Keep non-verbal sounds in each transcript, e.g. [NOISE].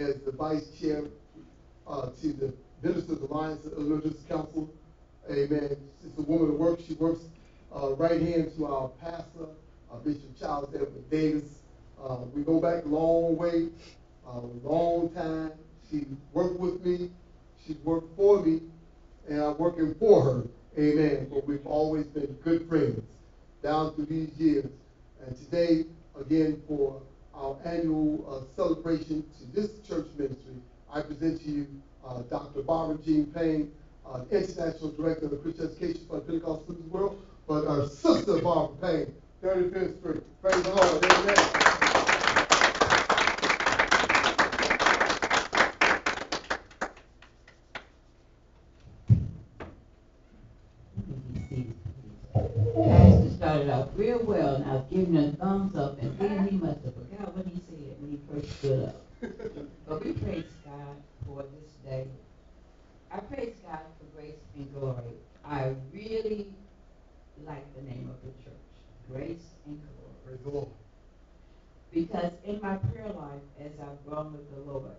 as the vice chair uh, to the Ministers Alliance of District Council. Amen. She's a woman of work. She works uh, right hand to our pastor, uh, Bishop Charles Edward Davis. Uh, we go back a long way, uh, long time. She worked with me. She worked for me, and I'm working for her. Amen. But we've always been good friends down through these years. And today, again, for our annual uh, celebration to this church ministry, I present to you uh, Dr. Barbara Jean Payne, uh, International Director of the Christian Education for the Pentecostal Students World, but our sister Barbara Payne, 35th Street. Praise the Lord. Amen. Pastor started real well, and I was giving him a thumbs up, and then he must have forgot what he said when he first stood up. [LAUGHS] But we praise God for this day. I praise God for grace and glory. I really like the name of the church, Grace and Glory. Praise the Lord. Because in my prayer life, as I've grown with the Lord,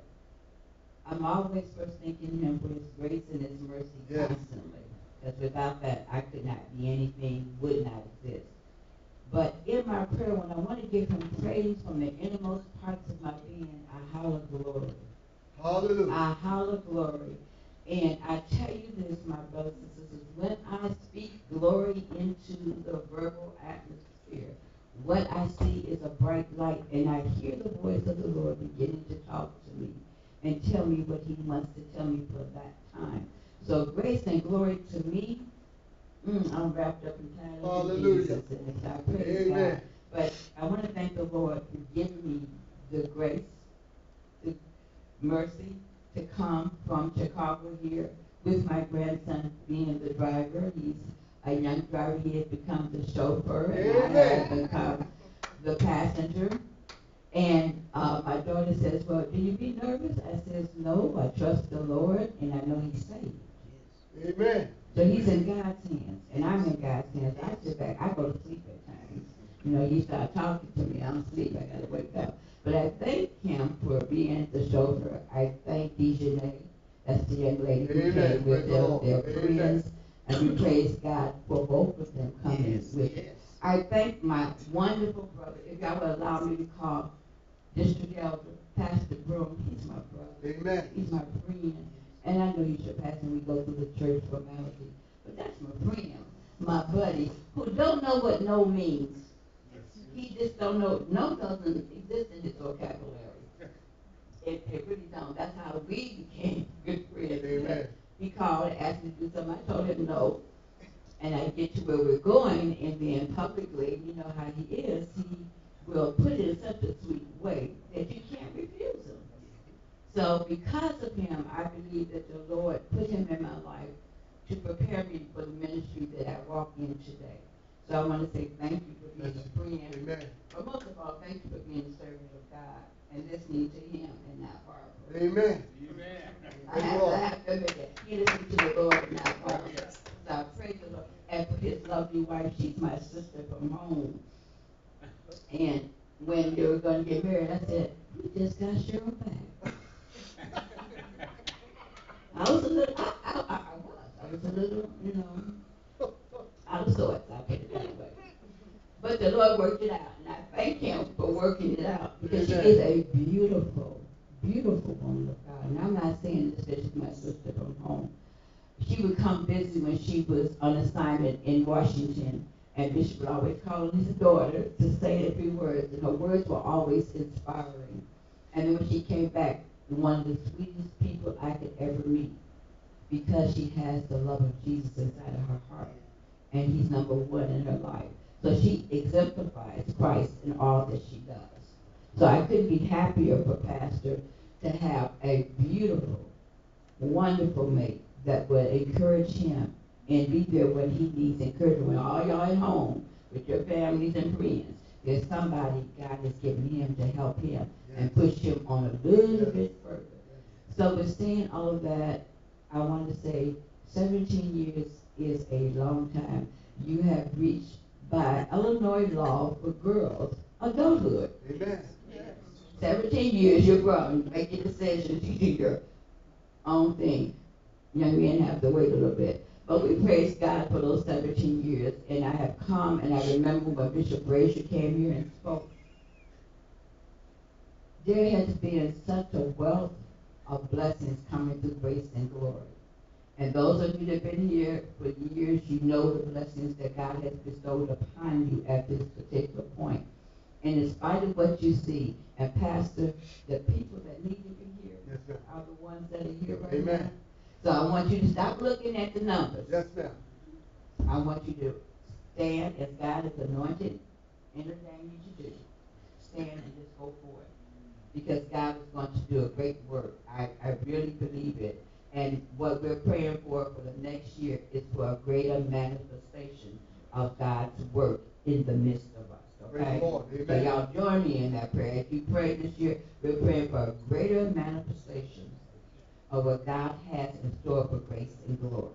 I'm always first thanking Him for His grace and His mercy Yes. constantly. Because without that, I could not be anything, would not exist. But in my prayer, when I want to give Him praise from the innermost parts of my being, I holler glory. Hallelujah. I holler glory. And I tell you this, my brothers and sisters, when I speak glory into the verbal atmosphere, what I see is a bright light, and I hear the voice of the Lord beginning to talk to me and tell me what He wants to tell me for that time. So grace and glory to me, mm, I'm wrapped up in Hallelujah. Jesus, and praise God. But I want to thank the Lord for giving me the grace, the mercy to come from Chicago here with my grandson being the driver. He's a young driver. He has become the chauffeur, and I have become the passenger. And uh, my daughter says, "Well, do you be nervous?" I says, "No, I trust the Lord, and I know He's safe." Amen. So he's in God's hands, and I'm in God's hands. I sit back, I go to sleep at times. You know, he start talking to me, I'm asleep, I gotta wake up. But I thank him for being the chauffeur. I thank Dejanay, that's the young lady who Amen. came with Praise the them, their Amen. friends. And we praise God for both of them coming with us. I thank my wonderful brother, if y'all will allow me to call District Elder, Pastor Broom, he's my brother. Amen. He's my friend, and I know he's your pastor, we go through the church formality, but that's my friend, my buddy, who don't know what no means. He just don't know, no doesn't exist in his vocabulary. It, it really don't, that's how we became good friends. Amen. He called, asked me to do something, I told him no, and I get to where we're going, and then publicly, you know how he is, he will put it in such a sweet way that you can't refuse him. So because of him, I believe that the Lord put him in my life to prepare me for the ministry that I walk in today. So I want to say thank you for being a friend. Amen. But most of all, thank you for being a servant of God and listening to him and not Barbara. Amen. Amen. I have, I have to admit that. He listened to the Lord and not Barbara. So I praise the Lord. And for his lovely wife, she's my sister from home. And when they were going to get married, I said, we just got Cheryl back. I was a little, I, I, I was, I was a little, you know, I put it that way. But the Lord worked it out, and I thank Him for working it out, because she is a beautiful, beautiful woman of God. And I'm not saying this because my sister from home. She would come visit when she was on assignment in Washington, and Bishop would always call his daughter to say a few words, and her words were always inspiring. And then when she came back, one of the sweetest people I could ever meet, because she has the love of Jesus inside of her heart, and he's number one in her life. So she exemplifies Christ in all that she does. So I couldn't be happier for Pastor to have a beautiful, wonderful mate that would encourage him and be there when he needs encouragement. When all y'all at home with your families and friends, there's somebody God has given him to help him and push him on a little bit further. So with saying all of that, I want to say 17 years is a long time. You have reached by Illinois law for girls adulthood. Amen. seventeen years, you're grown, you make your decisions, [LAUGHS] you do your own thing. Young men have to wait a little bit. But we praise God for those seventeen years, and I have come, and I remember when Bishop Brazier came here and spoke. There has been such a wealth of blessings coming through grace and glory. And those of you that have been here for years, you know the blessings that God has bestowed upon you at this particular point. And in spite of what you see, and Pastor, the people that need to be here Yes, are the ones that are here right Amen. now. So I want you to stop looking at the numbers. Yes, ma'am. I want you to stand as God has anointed and ordained you to do. Stand and just go forward. Because God is going to do a great work. I, I really believe it. And what we're praying for for the next year is for a greater manifestation of God's work in the midst of us. Okay? Lord. So y'all join me in that prayer. If you pray this year, we're praying for a greater manifestation of what God has in store for grace and glory.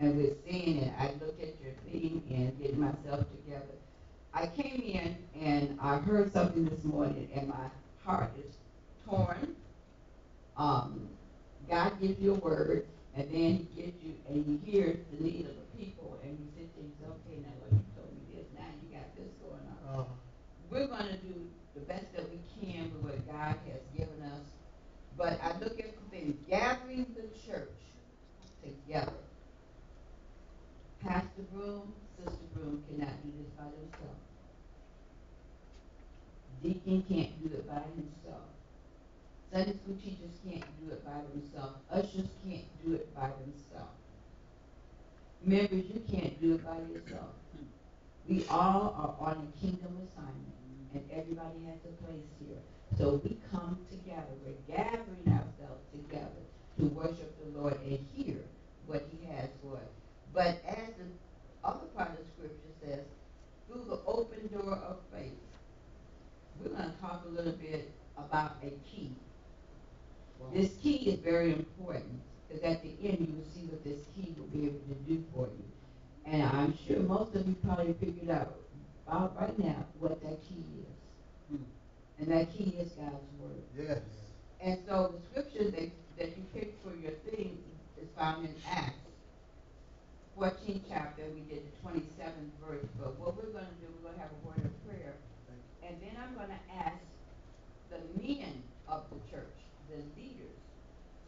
And we're seeing it. I looked at your theme and getting myself together. I came in and I heard something this morning and my heart is torn. Um, God gives you a word and then he gives you, and you hear the need of the people and you sit there and say, okay, now Lord, you told me this, now you got this going on Uh, we're gonna do the best that we can with what God has given us. But I look at the thing, gathering the church together. Pastor Broom, Sister Broom cannot do this by themselves. Deacon can't do it by himself. Sunday school teachers can't do it by themselves. Ushers can't do it by themselves. Members, you can't do it by yourself. We all are on a kingdom assignment, and everybody has a place here. So we come together, we're gathering ourselves together to worship the Lord and hear what he has for us. But as the other part of the scripture says, through the open door of faith, we're gonna talk a little bit about a key. wow. This key is very important, because at the end, you will see what this key will be able to do for you. And I'm sure most of you probably figured out about right now what that key is. Hmm. And that key is God's word. Yes. And so the scripture that, that you picked for your thing is found in Acts. Fourteenth chapter, we did the twenty-seventh verse, but what we're gonna do, we're gonna have a word of prayer. And then I'm gonna ask the men of the church, the leaders,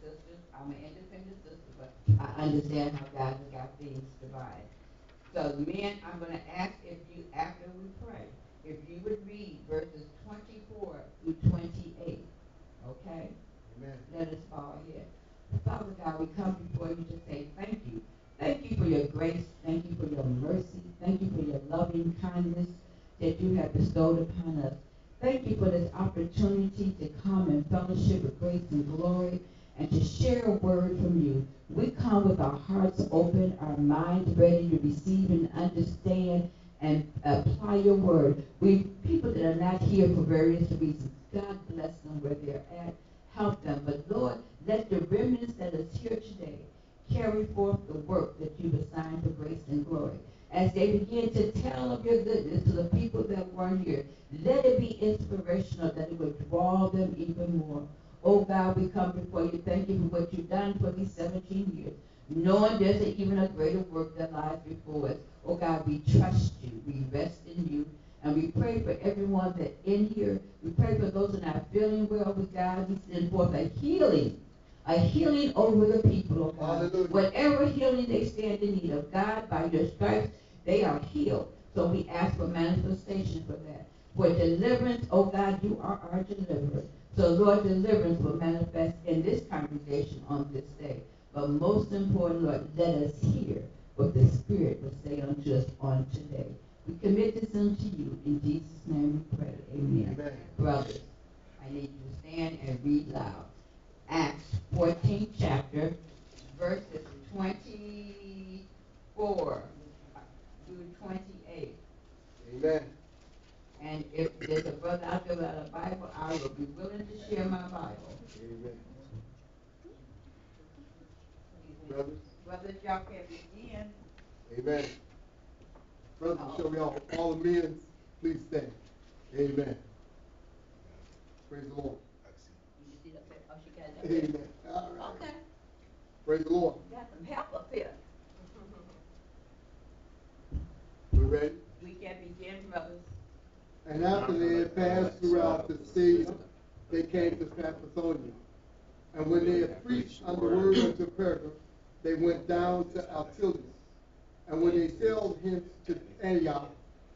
sisters, I'm an independent sister, but I understand how God has got things divided. So men, I'm gonna ask if you, after we pray, if you would read verses twenty-four through twenty-eight, okay? Amen. Let us our head. Father God, we come before you to say thank you. Thank you for your grace. Thank you for your mercy. Thank you for your loving kindness that you have bestowed upon us. Thank you for this opportunity to come and fellowship with grace and glory and to share a word from you. We come with our hearts open, our minds ready to receive and understand and apply your word. We people that are not here for various reasons, God bless them where they're at. Help them. But Lord, let the remnants that is here today carry forth the work that you've assigned for grace and glory. As they begin to tell of your goodness to the people that weren't here, let it be inspirational that it would draw them even more. Oh God, we come before you. Thank you for what you've done for these 17 years. Knowing there's even a greater work that lies before us. Oh God, we trust you. We rest in you. And we pray for everyone that in here. We pray for those that are not feeling well with God. We send forth a healing. A healing over the people, oh God. Hallelujah. Whatever healing they stand in need of, God, by your stripes, they are healed. So we ask for manifestation for that. For deliverance, oh God, you are our deliverer. So Lord, deliverance will manifest in this congregation on this day. But most important, Lord, let us hear what the Spirit will say unto us on today. We commit this unto you. In Jesus' name we pray. Amen. Amen. Brothers, I need you to stand and read loud. Acts 14 chapter, verses 24 through 28. Amen. And if there's a brother out there without a Bible, I will be willing to share my Bible. Amen. Brothers. Brothers, y'all can begin. Amen. Brothers, oh. shall we all, all the men, please stand. Amen. Praise the Lord. You see up there? Oh, she got it up there. Amen. All right. Okay, Praise the Lord. got some help up here. We ready? We can begin, brothers. And after they had passed throughout the state, they came to Pamphylia. And when they had preached on the word unto Perga, they went down to Altilius. And when they sailed hence to Antioch,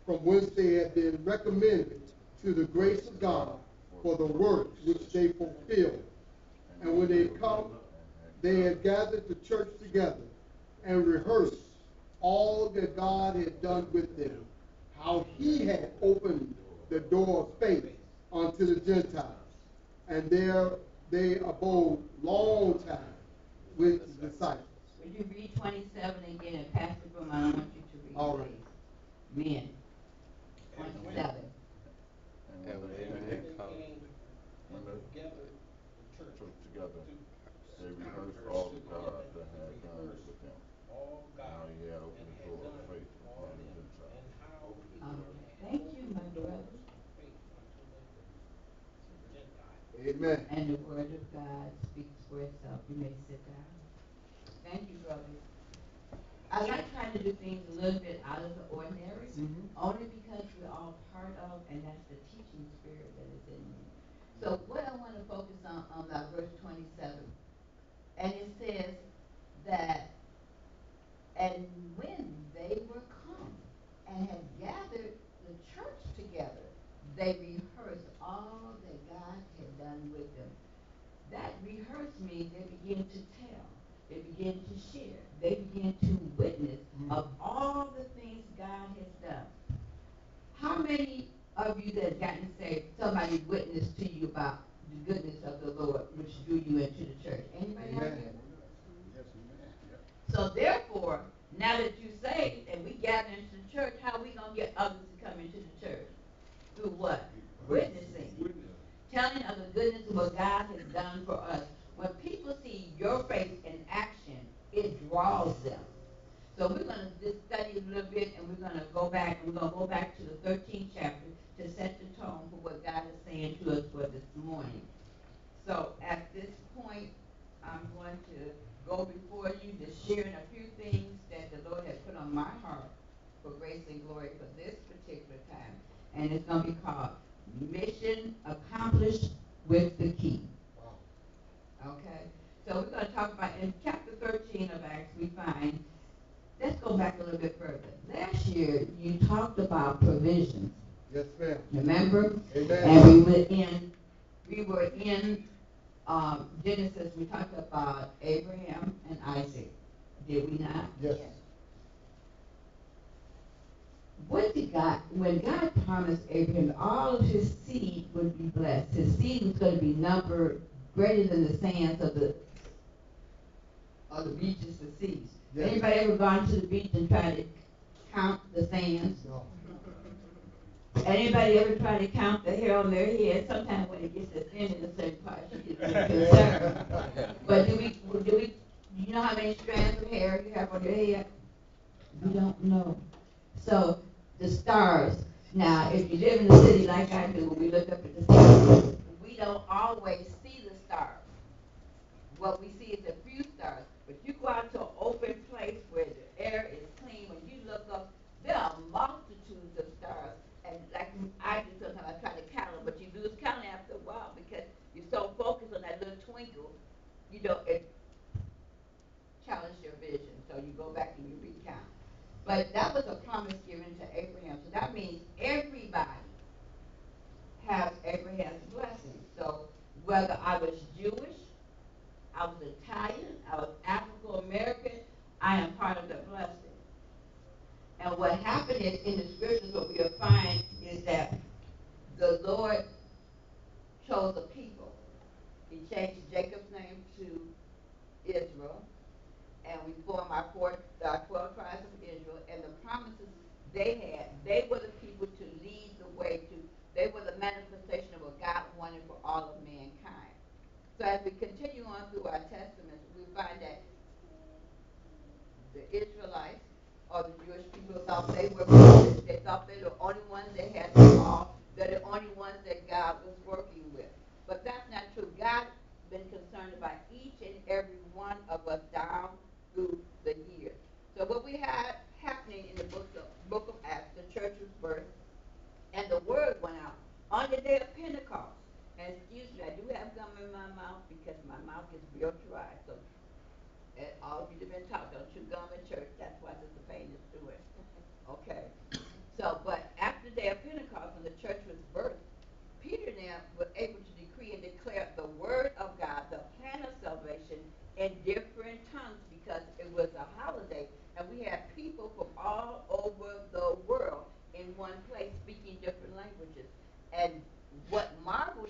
from whence they had been recommended to the grace of God for the work which they fulfilled. And when they come, they had gathered the church together and rehearsed all that God had done with them, how he had opened the door of faith unto the Gentiles. And there they abode long time with the disciples. Would you read twenty-seven again, and Pastor Broom, I don't want you to read. All right. please. Men. Twenty-seven. And when they had come When they gathered the church. church together, they rehearsed all that God that had done with them. All God. How he had opened and the door of faith all upon the men, Gentiles. And how he Um, thank you, my opened doors brother. of faith unto the Gentiles. Amen. And the word of God speaks for itself. You may sit down. Thank you, brothers. I like trying to do things a little bit out of the ordinary, Mhm. only because we're all part of, and that's the teaching spirit that is in me. So what I want to focus on, um, on that verse twenty-seven, and it says that, and when they were come and had gathered the church together, they rehearsed all that God had done with them. That rehearse means they begin to tell, they begin to share, they begin to witness of mm-hmm. all the things God has done. How many of you that have gotten saved, somebody witnessed to you about the goodness of the Lord, which drew you into the church? Anybody out Amen. here? So therefore, now that you saved and we gather into the church, how are we gonna get others to come into the church? Through what? Witnessing. Telling of the goodness of what God has done for us. When people see your face in action, it draws them. So we're gonna just study a little bit and we're gonna go back, and we're gonna go back to the thirteenth chapter to set the tone for what God is saying to us for this morning. So at this point, I'm going to go before you, just sharing a few things that the Lord has put on my heart for grace and glory for this particular time. And it's gonna be called Mission Accomplished with the Key. Okay? So we're gonna talk about, in chapter thirteen of Acts, we find, let's go back a little bit further. Last year, you talked about provisions, Yes, ma'am. remember? Amen. And we were in, we were in, um, Genesis, we talked about Abraham and Isaac, did we not? Yes. What did God, when God promised Abraham all of his seed would be blessed, his seed was gonna be numbered greater than the sands of the, of the beaches, the seas. Anybody ever gone to the beach and tried to count the sands? No. Anybody ever try to count the hair on their head? Sometimes when it gets to thin in a certain part, you get a little [LAUGHS] concerned. But do we, do we, do you know how many strands of hair you have on your head? We don't know. So, the stars, now, if you live in a city like I do, when we look up at the stars, we don't always see the stars. What we see is a few stars, you go out to an open place where the air is clean, when you look up, there are multitudes of stars. And like I do sometimes, I try to count them, but you lose count after a while because you're so focused on that little twinkle, you don't, it challenge your vision, so you go back and you recount. But that was a promise given to Abraham, so that means everybody has Abraham's blessing. So whether I was Jewish, I was Italian, I was African-American, I am part of the blessing. And what happened is, in the scriptures, what we'll find is that the Lord chose a people. He changed Jacob's name to Israel, and we form our four, our twelve tribes of Israel, and the promises they had, they were the people to lead the way to, they were the manifestation of what God wanted for all of mankind. So as we continue on through our testaments, we find that the Israelites or the Jewish people thought they were privileged. They thought they were the only ones that had the law. They're the only ones that God was working with. but that's not true. God's been concerned about each and every one of us down through the years. So what we had happening in the book of, book of Acts, the church was birthed, and the word went out on the day of Pentecost. And excuse me, I do have gum in my mouth because my mouth is real dry. So, and all of you have been taught, don't chew gum in church. That's why Sister Payne is doing. [LAUGHS] Okay. So, but after the day of Pentecost, when the church was birthed, Peter and them were able to decree and declare the word of God, the plan of salvation, in different tongues because it was a holiday, and we had people from all over the world in one place speaking different languages. And what marveled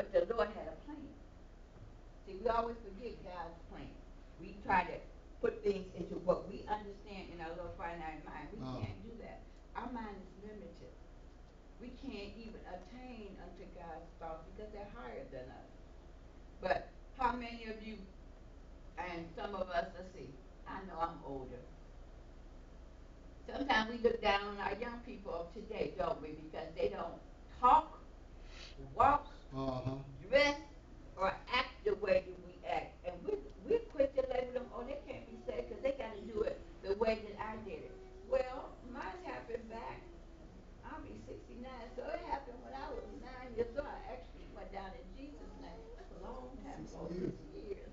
But the Lord had a plan. See, we always forget God's plan. We try to put things into what we understand in our little finite mind. We Oh. can't do that. Our mind is limited. We can't even attain unto God's thoughts because they're higher than us. But how many of you, and some of us, let's see, I know I'm older. Sometimes we look down on our young people of today, don't we? Because they don't talk, walk, Uh-huh. dress, or act the way that we act. And we, we're quick to label them, oh, they can't be saved because they got to do it the way that I did it. Well, mine happened back, I'll be 69, so it happened when I was nine years old. I actually went down in Jesus' name. That's a long time ago, 60 years. years.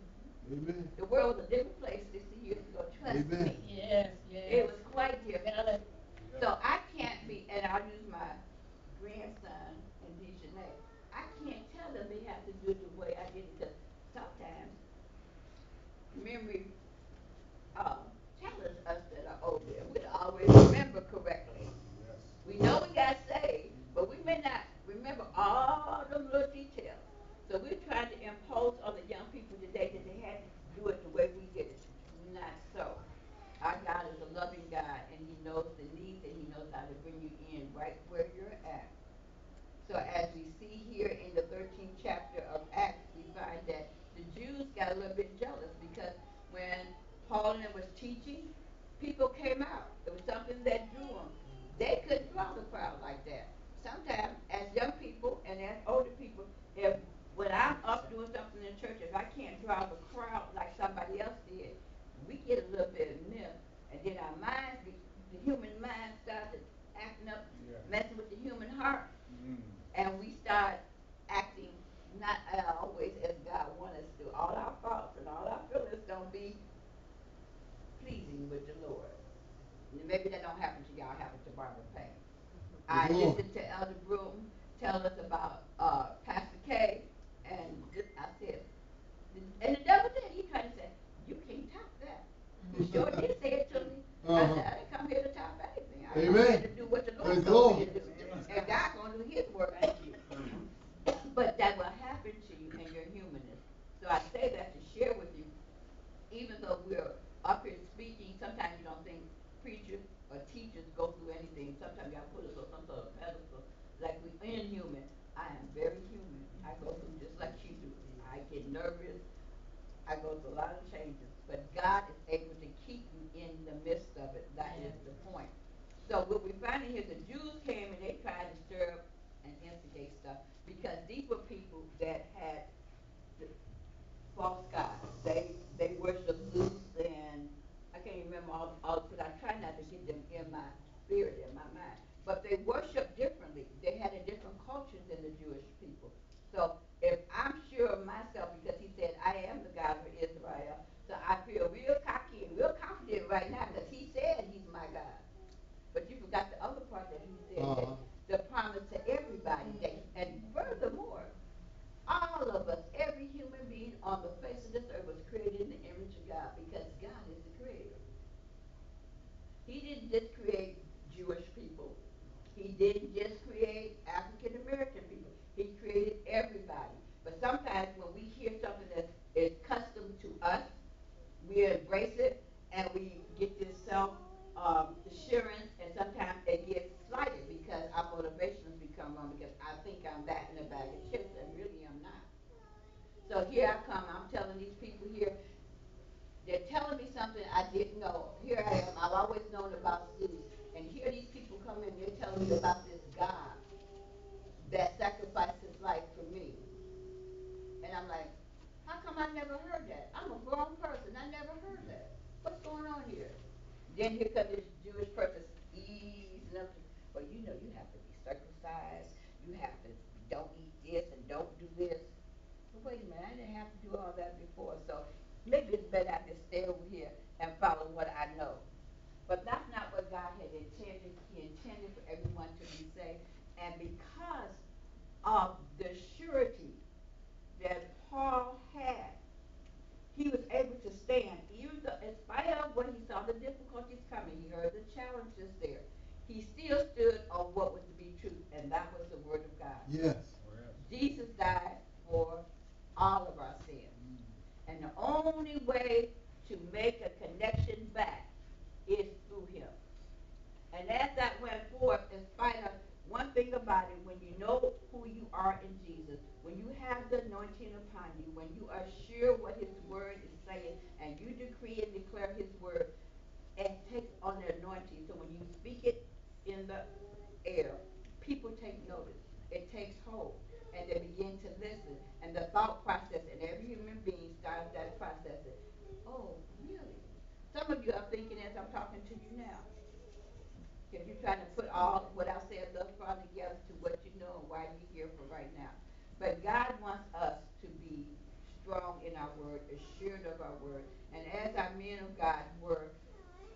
Amen. The world was a different place 60 years ago, trust Amen. me. Yes, yes. It was quite different. So I can't be, and I'll use my grandson and Dejanay. I can't tell them they have to do it the way I did it, because sometimes memory, uh, challenges us that are older, and we don't always remember correctly. We know we got saved, but we may not remember all the little details. So we're trying to impose on the young people today that they had to do it the way we did it. Not so. Our God is a loving God, and He knows the needs, and He knows how to bring you in right where you're at. So as we see here in the 13th chapter of Acts, we find that the Jews got a little bit jealous because when Paul and them was teaching, people came out. It was something that drew them. They couldn't draw the crowd like that. Sometimes, as young people and as older people, if when I'm up doing something in church, if I can't draw the crowd like somebody else did, we get a little bit of miff, and then our minds, be, the human mind starts acting up, messing with the human heart, and we start acting not uh, always as God wants us to. All our thoughts and all our feelings don't be pleasing with the Lord. And maybe that don't happen to y'all, happen to Barbara. I listened to Elder Broom tell us about uh, Pastor didn't have to do all that before. So maybe it's better I just stay over here and follow what I know. But that's not what God had intended. He intended for everyone to be saved. And because of the surety that Paul had, he was able to stand, even though, in spite of what he saw the difficulties coming, he heard the challenges there. He still stood on what was to be true, and that was the word of God. Yes. Jesus died for all of our sins. And the only way to make a connection back is through him. And as that went forth, in spite of one thing about it, when you know who you are in Jesus, when you have the anointing upon you, when you are sure what his word is saying, and you decree and declare his word, and take on the anointing. So when you speak it in the air, people take notice. It takes hold. And they begin to listen. The thought process, and every human being starts that process. Oh, really? Some of you are thinking as I'm talking to you now. If you're trying to put all what I said thus far together to what you know and why you're here for right now. But God wants us to be strong in our word, assured of our word. And as our men of God were,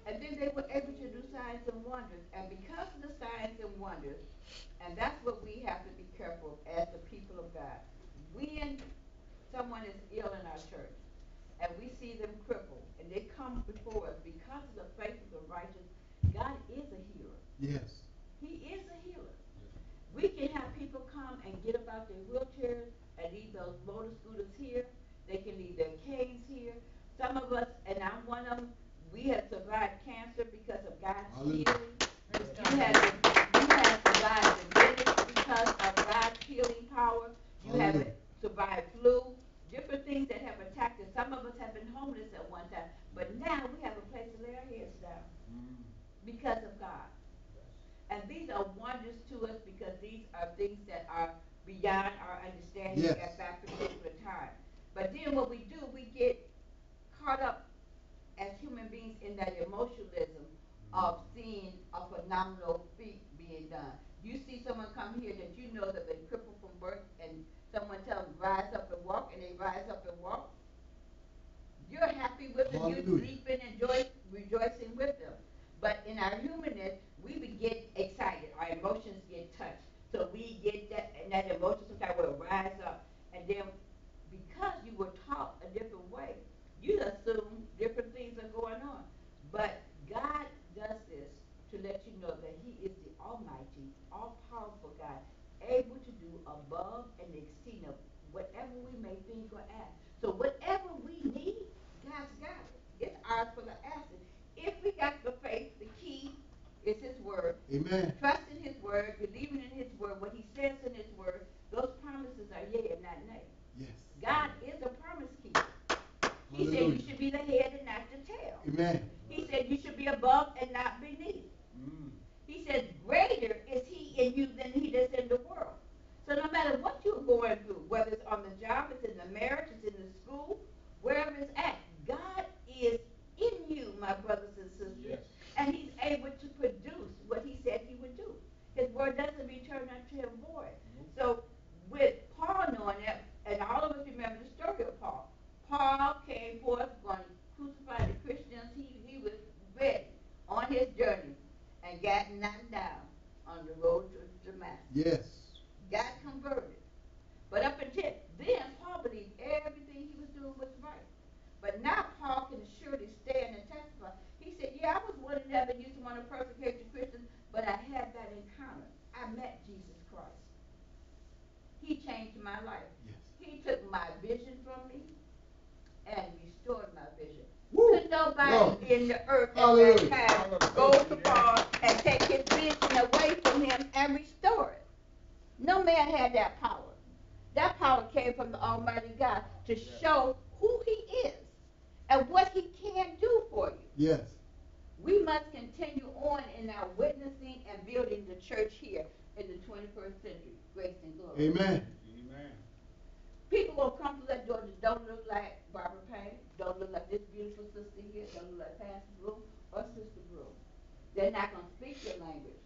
and then they were able to do signs and wonders. And because of the signs and wonders, and that's what we have to be careful of as the people of God. When someone is ill in our church, and we see them crippled, and they come before us because of the faith of the righteous, God is a healer. Yes. He is a healer. We can have people come and get about their wheelchairs and leave those motor scooters here. They can leave their canes here. Some of us, and I'm one of them, we have survived cancer because of God's Hallelujah. healing. You have, you have survived diabetes because of God's healing power. You have Hallelujah. Survived flu, different things that have attacked us. Some of us have been homeless at one time, but now we have a place to lay our heads down mm. because of God. And these are wonders to us because these are things that are beyond our understanding Yes. at that particular time. But then what we do, we get caught up as human beings in that emotionalism of seeing a phenomenal feat being done. You see someone come here that you know that been crippled from birth and someone tell them, rise up and walk, and they rise up and walk, you're happy with them, you're leaping and joy, rejoicing with them. But in our humanness, we would get excited, our emotions get touched. So we get that, and that emotion sometimes will rise up. And then because you were taught a different way, you assume different things are going on. But God does this to let you know that He is the Almighty, all powerful God, able to do above and exceed of whatever we may think or ask. So whatever we need, God's got it. It's ours for the asking. If we got the faith, the key is His Word. Amen. Trust in His Word, believing in His Word, what He says in His Word, those promises are yea and not nay. Yes. God is a promise keeper. He said you should be the head and not the tail. Amen. He said you should be above and not beneath. Mm. He said, greater is he in you than he that's in the world. So no matter what you're going through, whether it's on the job, it's in the marriage, it's in the school, wherever it's at, God is in you, my brothers and sisters. And he's able to produce what he said he would do. His word doesn't return unto him void. Mm-hmm. So with Paul knowing that, and all of us remember the story of Paul. Paul came forth going to crucify the Christians. He, he was ready on his journey and got knocked down on the road to Damascus. Yes. Got converted. But up until then, Paul believed everything he was doing was right. But now Paul can surely stand and testify. He said, Yeah, I was one of them that used to want to persecute the Christians, but I had that encounter. I met Jesus Christ. He changed my life. Yes. He took my vision from me and restored my vision. Woo. Could nobody Lord. in the earth at Hallelujah. that time go to Paul and take his vision away from him and restore it? No man had that power. That power came from the Almighty God to show who he is and what he can do for you. Yes. We must continue on in our witnessing and building the church here in the 21st century. Grace and glory. Amen. Amen. People will come to that door that don't look like Barbara Payne, don't look like this beautiful sister here, don't look like Pastor Broom or Sister Broom. They're not gonna speak your language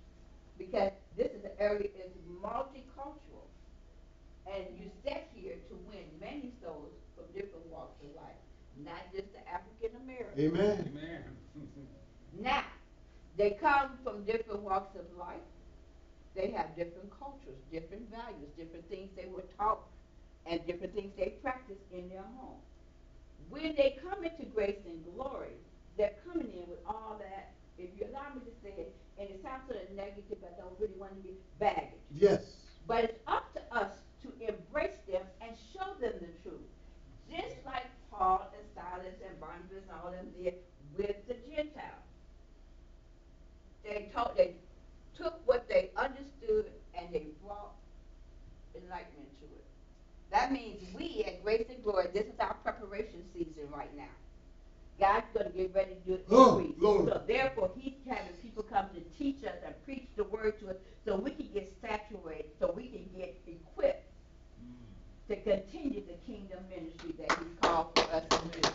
because this is an area is multicultural. And you set here to win many souls from different walks of life, not just the African American. Amen. Amen. Now, they come from different walks of life. They have different cultures, different values, different things they were taught, and different things they practice in their home. When they come into grace and glory, they're coming in with all that, if you allow me to say it, and it sounds sort of negative, I don't really want to be baggage. Yes. But it's up to us to embrace them and show them the truth. Just like Paul and Silas and Barnabas and all them did with the Gentiles. They taught, they took what they understood and they brought enlightenment to it. That means we at Grace and Glory, this is our preparation season right now. God's gonna get ready to do it Oh, increase. glory. So therefore, he's having people come to teach us and preach the word to us so we can get saturated, so we can get equipped mm. to continue the kingdom ministry that he's called for us to do.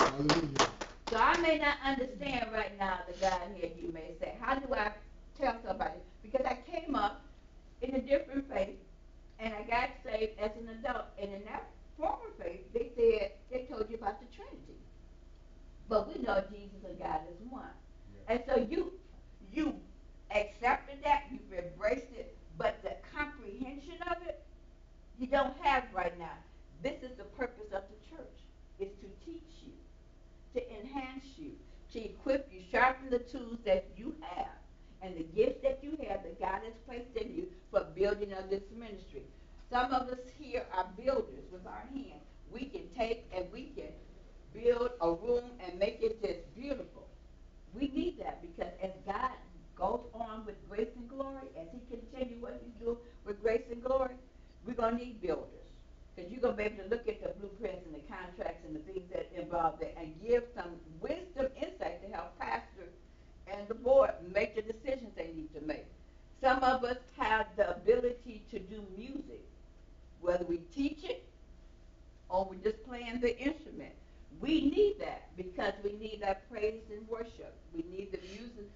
Hallelujah. So I may not understand right now the God here, you may say, how do I tell somebody? Because I came up in a different faith and I got saved as an adult. And in that former faith, they said, they told you about the Trinity. But we know Jesus and God is one. And so you, you accepted that, you've embraced it, but the comprehension of it, you don't have right now. This is the purpose of the church, is to teach you to enhance you, to equip you, sharpen the tools that you have, and the gifts that you have that God has placed in you for building of this ministry. Some of us here are builders with our hands. We can take and we can build a room and make it just beautiful. We need that because as God goes on with grace and glory, as he continues what he's doing with grace and glory, we're gonna need builders. Because you're gonna be able to look at the blueprints and the contracts and the things that involve that and give some wisdom, insight to help pastor and the board make the decisions they need to make. Some of us have the ability to do music, whether we teach it or we're just playing the instrument. We need that because we need that praise and worship. We need the music.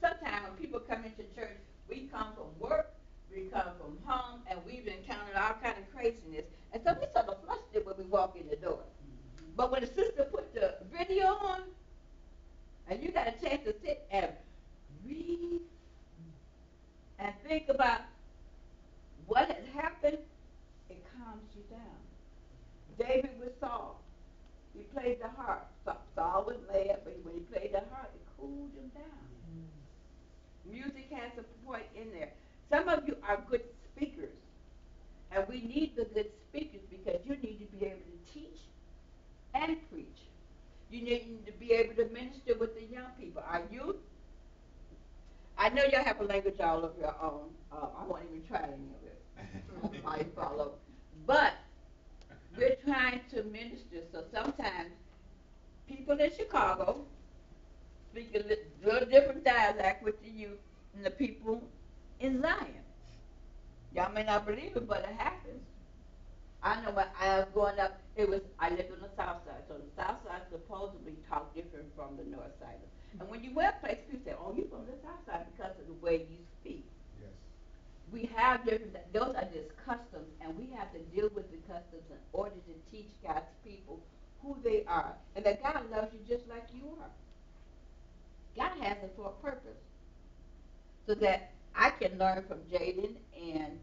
Sometimes when people come into church, we come from work, we come from home, and we've encountered all kind of craziness. And so we sort of flustered when we walk in the door. Mm-hmm. But when the sister put the video on, and you got a chance to sit and read and think about what has happened, it calms you down. David with Saul he played the harp. Sa- Saul was mad, but when he played the harp, it cooled him down. Music has a point in there. Some of you are good speakers, and we need the good speakers because you need to be able to teach and preach. You need to be able to minister with the young people. Are you? I know y'all have a language all of your own. Uh, I won't even try any of it. [LAUGHS] I follow. But we're trying to minister, so sometimes people in Chicago speak a li- little different dialect with the youth and the people in Zion. Y'all may not believe it, but it happens. I know when I was growing up, it was I lived on the south side, so the south side supposedly talk different from the north side. And when you went place, people say, "Oh, you from the south side because of the way you speak." We have different. Those are just customs, and we have to deal with the customs in order to teach God's people who they are, and that God loves you just like you are. God has it for a purpose, so that I can learn from Jaden and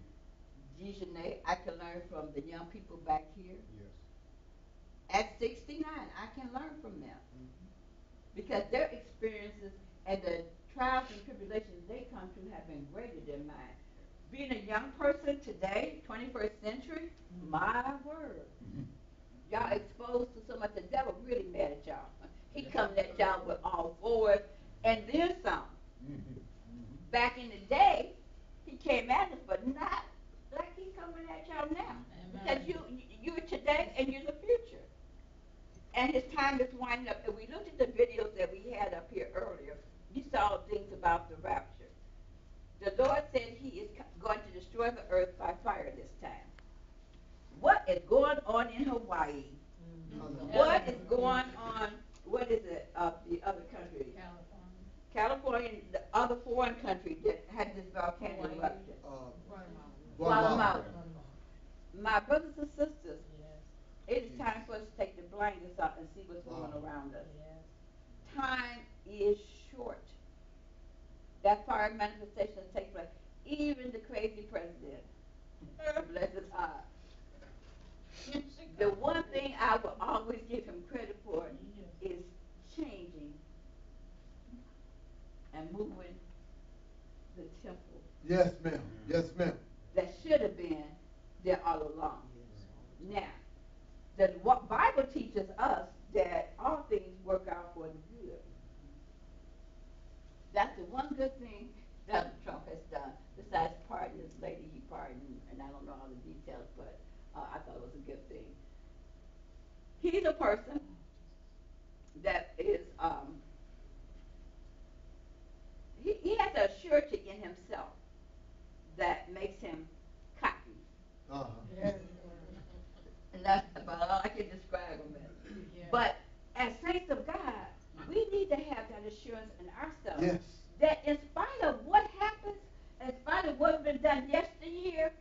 Dejanay. I can learn from the young people back here. Yes. At 69, I can learn from them mm-hmm. because their experiences and the trials and tribulations they come through have been greater than mine. Being a young person today, 21st century, my word, mm-hmm. y'all exposed to so much. The devil really mad at y'all. He coming at y'all with all fours and then some. Mm-hmm. Back in the day, he came at us, but not like he's coming at y'all now. Because you, you're today and you're the future. And his time is winding up. And we looked at the videos that we had up here earlier. You saw things about the rapture. The Lord said he is going to destroy the earth by fire this time. What is going on in Hawaii? What is going on, what is it, uh, the other country? California, California, the other foreign country that had this volcano Hawaii. eruption. Uh, Guatemala. My brothers and sisters, it is time for us to take the blinders off and see what's going around us. Time is short. That fire manifestation takes place. Even the crazy president, [LAUGHS] bless his heart. The one thing I will always give him credit for is changing and moving the temple Yes, ma'am. Yes, ma'am. that should have been there all along. Now, the wa- Bible teaches us that all things work out for the good. That's the one good thing Donald Trump has done, besides pardoning this lady he pardoned, and I don't know all the details, but uh, I thought it was a good thing. He's a person that is, um, he, he has a surety in himself that makes him cocky. Uh-huh. And that's about all I can describe him as. But as saints of God, we need to have that assurance in ourselves Yes. that in spite of what happens, in spite of what's been done yesteryear,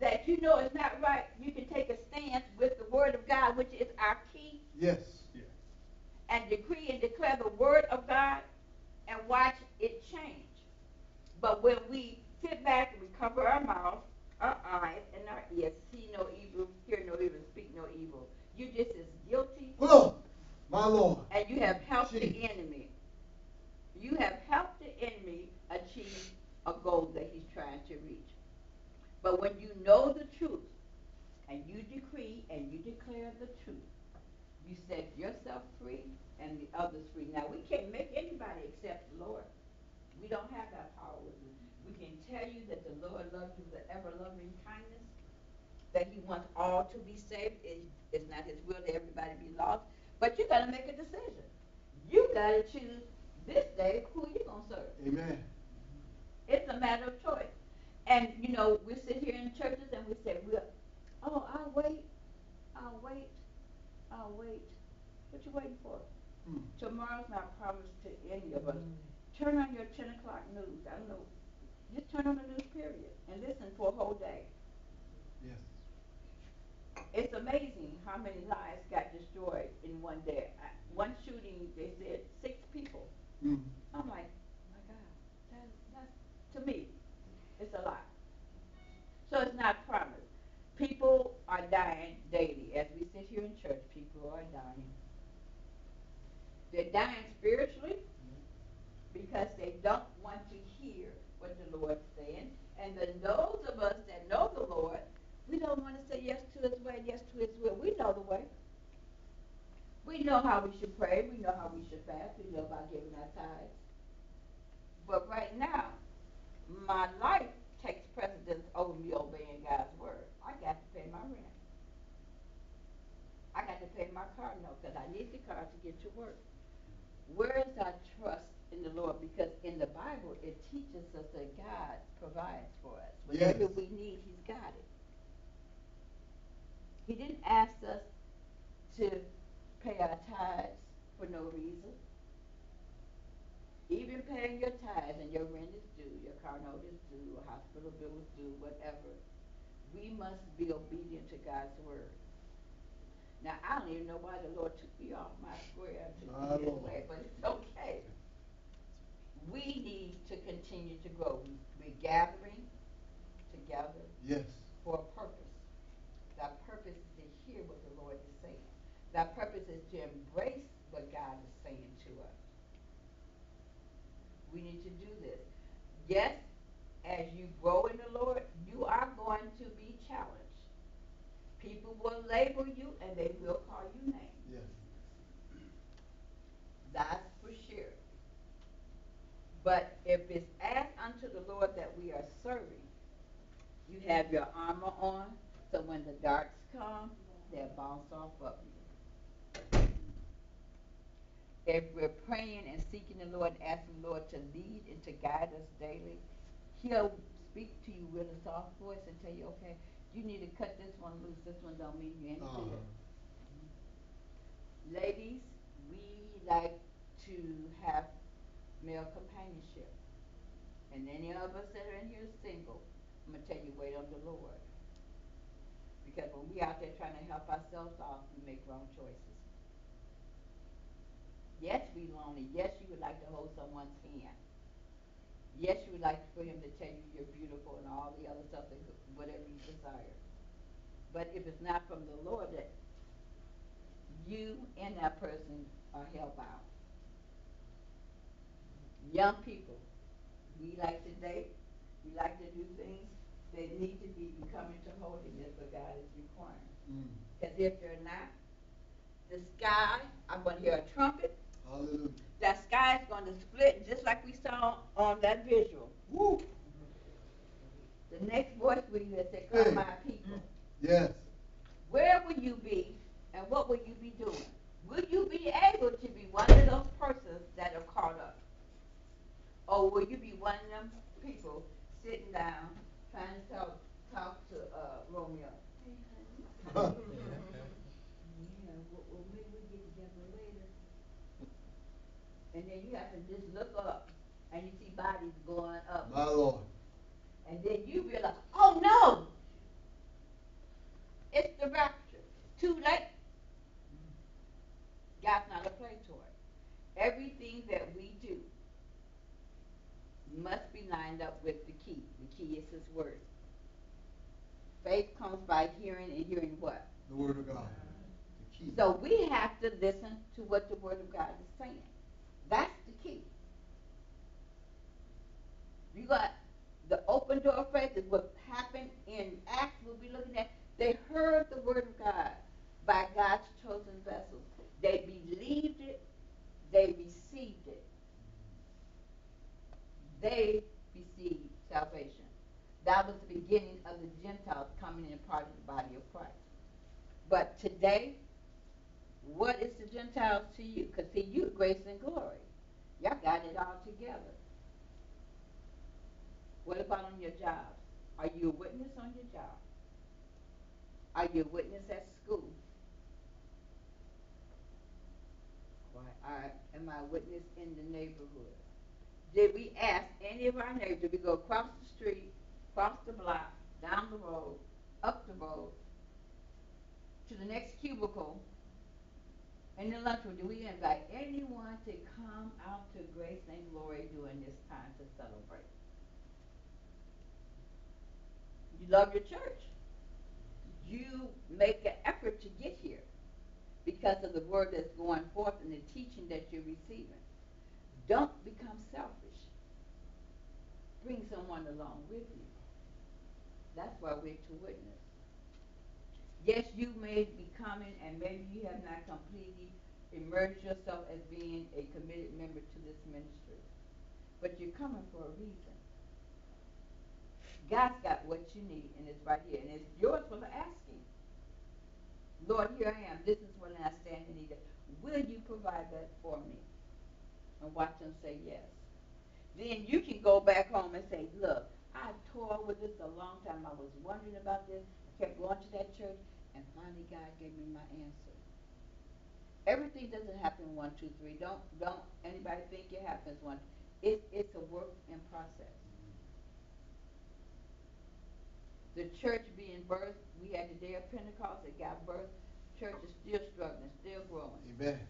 that you know is not right, you can take a stance with the word of God, which is our key, Yes. and decree and declare the word of God and watch it change. But when we sit back and we cover our mouth, our eyes, and our ears, see no evil, hear no evil, speak no evil, you just as guilty Oh, my Lord. and you have helped the enemy. You have helped the enemy achieve a goal that he's trying to reach. But when you know the truth and you decree and you declare the truth, you set yourself free and the others free. Now, we can't make anybody accept the Lord. We don't have that power with us. We can tell you that the Lord loves you with ever loving kindness, that he wants all to be saved. It, it's not his will that everybody be lost. But you got to make a decision. You got to choose this day who you're going to serve. Amen. It's a matter of choice. And, you know, we sit here in churches and we say, we'll, oh, I'll wait, I'll wait, I'll wait. What you waiting for? Hmm. Tomorrow's not promised to any of us. Turn on your 10 o'clock news. I don't know. Just turn on the news, period, and listen for a whole day. It's amazing how many lives got destroyed in one day. I- One shooting, they said six people. Mm. I'm like, my God, that, that's, to me, it's a lot. So it's not promised. People are dying daily. As we sit here in church, people are dying. They're dying spiritually because they don't want to hear what the Lord's saying. And then those of us that know the Lord, we don't want to say yes to his way, yes to his will. We know the way. We know how we should pray. We know how we should fast. We know about giving our tithes. But right now, my life takes precedence over me obeying God's word. I got to pay my rent. I got to pay my car note because I need the car to get to work. Where is our trust in the Lord? Because in the Bible, it teaches us that God provides for us. Whatever Yes. we need, He's got it. He didn't ask us to pay our tithes for no reason. Even paying your tithes and your rent is due, your car note is due, a hospital bill is due, whatever. We must be obedient to God's word. Now, I don't even know why the Lord took me off my square My me this Lord. way, but it's okay. We need to continue to grow. We're gathering together Yes. for a purpose. That purpose is to hear what the Lord is saying. That purpose is to embrace what God is saying to us. We need to do this. Yes, as you grow in the Lord, you are going to be challenged. People will label you and they will call you names. Yes. That's for sure. But if it's as unto the Lord that we are serving, you have your armor on, so when the darts come, they'll bounce off of you. If we're praying and seeking the Lord, asking the Lord to lead and to guide us daily, He'll speak to you with a soft voice and tell you, okay, you need to cut this one loose. This one don't mean you anything. Uh-huh. Ladies, we like to have male companionship. And any of us that are in here single, I'm gonna tell you, wait on the Lord. Because when we out there trying to help ourselves off, we make wrong choices. Yes, we lonely. Yes, you would like to hold someone's hand. Yes, you would like for him to tell you you're beautiful and all the other stuff, that whatever you desire. But if it's not from the Lord, that you and that person are hellbound. Young people, we like to date, we like to do things that need to be becoming to holiness what God is requiring. Mm. Because if they're not, the sky, I'm gonna hear a trumpet, Hallelujah. that sky is gonna split, just like we saw on that visual. Woo. The next voice we hear say, Hey. come my people. Yes. Where will you be and what will you be doing? Will you be able to be one of those persons that are caught up? Or will you be one of them people sitting down trying to talk, talk to, uh, Romeo? Yeah, well, well, maybe we'll get together later. And then you have to just look up and you see bodies going up. My Lord. And then you realize, oh no! It's the rapture. Too late. God's not a play toy. Everything that we do must be lined up with the key. Is His Word. Faith comes by hearing, and hearing what? The word of God. The key. So we have to listen to what the Word of God is saying. That's the key. You got the open door faith is what happened in Acts we'll be looking at. They heard the Word of God by God's chosen vessels. They believed it, they received it. They received salvation. That was the beginning of the Gentiles coming in part of the body of Christ. But today, what is the Gentiles to you? Because see, you grace and glory. Y'all got it all together. What about on your job? Are you a witness on your job? Are you a witness at school? Why, am I a witness in the neighborhood? Did we ask any of our neighbors, did we go across the street, across the block, down the road, up the road? to the next cubicle in the lunchroom, do we invite anyone to come out to Grace and Glory during this time to celebrate? You love your church. You make an effort to get here because of the word that's going forth and the teaching that you're receiving. Don't become selfish. Bring someone along with you. Why we're to witness. Yes, you may be coming and maybe you have not completely immersed yourself as being a committed member to this ministry. But you're coming for a reason. God's got what you need and it's right here. And it's yours for the asking. Lord, here I am. This is what I stand in need of. Will you provide that for me? And watch them say yes. Then you can go back home and say, look, I tore with this a long time. I was wondering about this. I kept going to that church. And finally God gave me my answer. Everything doesn't happen one, two, three. Don't don't anybody think it happens one. It, it's a work in process. The church being birthed, we had the day of Pentecost, it got birthed. Church is still struggling, still growing. Amen.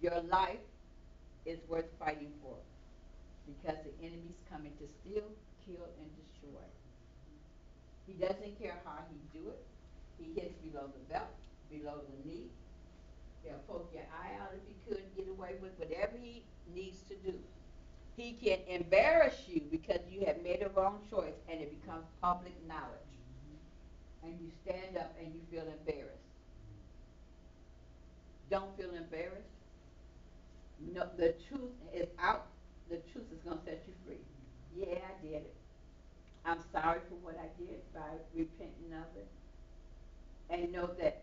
Your life is worth fighting for because the enemy's coming to steal, kill, and destroy. He doesn't care how he do it. He hits below the belt, below the knee. He'll poke your eye out if he could, get away with whatever he needs to do. He can embarrass you because you have made a wrong choice and it becomes public knowledge. And you stand up and you feel embarrassed. Don't feel embarrassed. No, the truth is out. The truth is going to set you free. Yeah, I did it. I'm sorry for what I did by repenting of it. And know that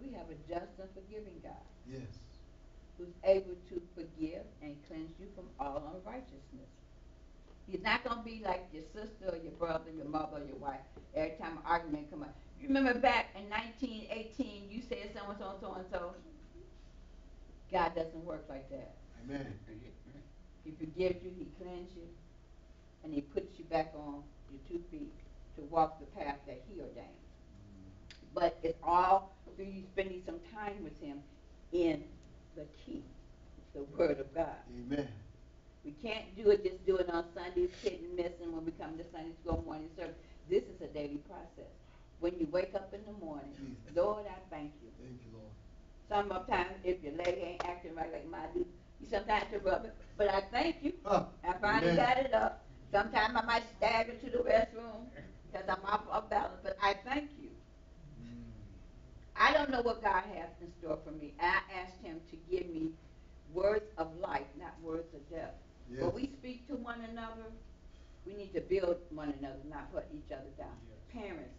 we have a just and forgiving God Yes. who's able to forgive and cleanse you from all unrighteousness. He's not going to be like your sister or your brother, your mother, or your wife. Every time an argument come up. You remember back in 1918, you said so and so and so and so. God doesn't work like that. Amen. He forgives you, he cleanses you, and he puts you back on your two feet to walk the path that he ordained. But it's all through you spending some time with him in the key, the word of God. Amen. We can't do it, just do it on Sundays, hit and miss, and when we come to Sunday school morning service. This is a daily process. When you wake up in the morning, Jesus. Lord, I thank you. Thank you, Lord. Sometimes if your leg ain't acting right like mine do, sometimes to rub it. But I thank you. Ah, I finally got it up. Sometimes I might stagger to the restroom because I'm off of balance, but I thank you. I don't know what God has in store for me. I asked Him to give me words of life, not words of death. Yes. When we speak to one another, we need to build one another, not put each other down. Parents,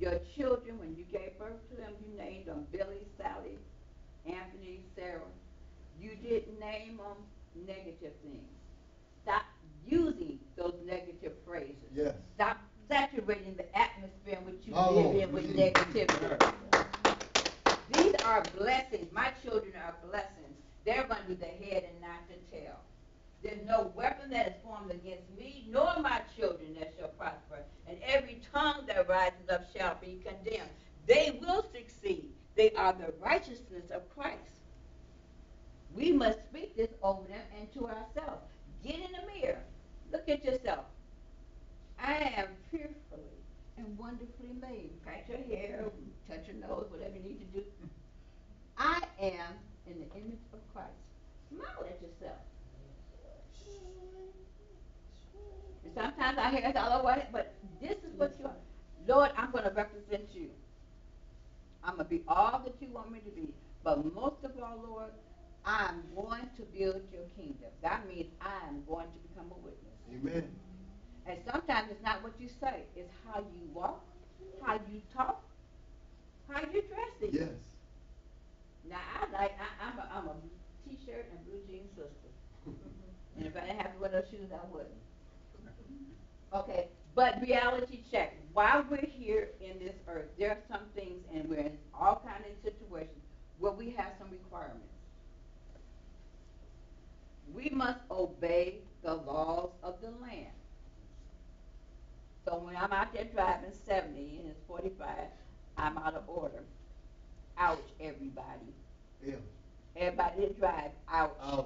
your children, when you gave birth to them, you named them Billy, Sally, Anthony, Sarah. You didn't name them negative things. Stop using those negative phrases. Yes. Stop saturating the atmosphere in which you oh, My live in with negativity. These are blessings. My children are blessings. They're going to be the head and not the tail. There's no weapon that is formed against me, nor my children that shall prosper. And every tongue that rises up shall be condemned. They will succeed. They are the righteousness of Christ. We must speak this over them and to ourselves. Get in the mirror. Look at yourself. I am fearfully and wonderfully made. Pat your hair, touch your nose, whatever you need to do. I am in the image of Christ. Smile at yourself. And sometimes our hair is all over, it, but this is what you are. Lord, I'm going to represent you. I'm going to be all that you want me to be. But most of all, Lord, I'm going to build your kingdom. That means I'm going to become a witness. Amen. And sometimes it's not what you say, it's how you walk, how you talk, how you dress. even. Yes. Now, I like, I, I'm a, I'm a t-shirt and blue jeans sister. [LAUGHS] And if I didn't have to wear those shoes, I wouldn't. Okay, but reality check. While we're here in this earth, there are some things, and we're in all kinds of situations where we have some requirements. We must obey the laws of the land. So when I'm out there driving seventy and it's forty-five, I'm out of order. Ouch, everybody. Yeah. Everybody that drive, ouch. Ouch.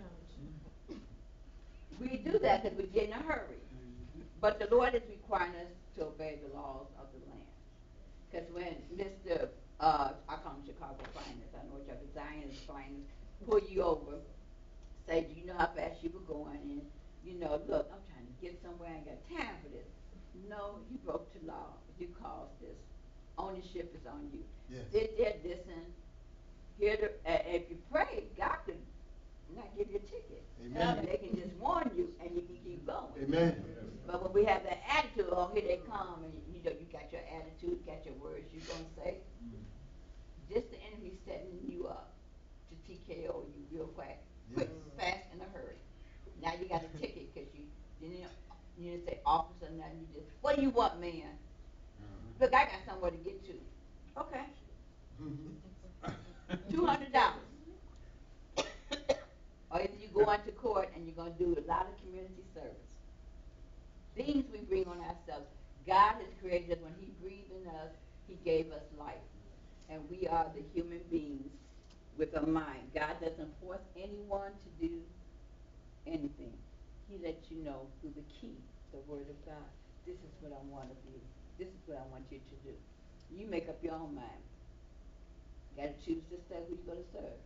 ouch. We do that because we get in a hurry. But the Lord is requiring us to obey the laws of the land. Because when Mr., uh, I call him Chicago Finance, I know what design is finance, pull you over, say, do you know how fast you were going? And, you know, look, I'm trying to get somewhere, I ain't got time for this. No, you broke the law, you caused this. Ownership is on you. Sit there, listen, hear the, uh, if you pray, God can not give you a ticket. Amen. They can just warn you and you can keep going. Amen. But when we have that attitude, oh, here they come, and you know, you got your attitude, you got your words you're gonna say, just the enemy setting you up to TKO you real quick, quick, fast, in a hurry. Now you got a ticket, cause you, you didn't, you didn't say officer, nothing, you just, what do you want, man? Mm-hmm. Look, I got somewhere to get to. Okay, mm-hmm. two hundred dollars. [COUGHS] Or if you go into court and you're gonna do a lot of community service. Things we bring on ourselves. God has created us, when he breathed in us, he gave us life. And we are the human beings with a mind. God doesn't force anyone to do anything. He lets you know through the key, the word of God. This is what I want of you. This is what I want you to do. You make up your own mind. You gotta choose this day who you're gonna serve.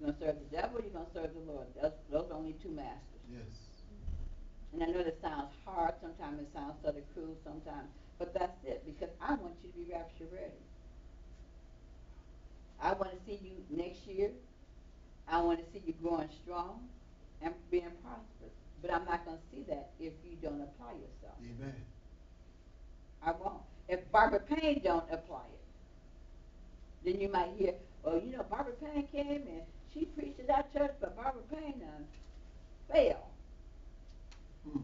You're gonna serve the devil, or you're gonna serve the Lord. Those, those are only two masters. Yes. And I know that sounds hard, sometimes it sounds sort of cruel sometimes, but that's it, because I want you to be rapture ready. I wanna see you next year, I wanna see you growing strong and being prosperous, but I'm not gonna see that if you don't apply yourself. Amen. I won't. If Barbara Payne don't apply it, then you might hear, oh, you know, Barbara Payne came and she preached at our church, but Barbara Payne done failed. Hmm.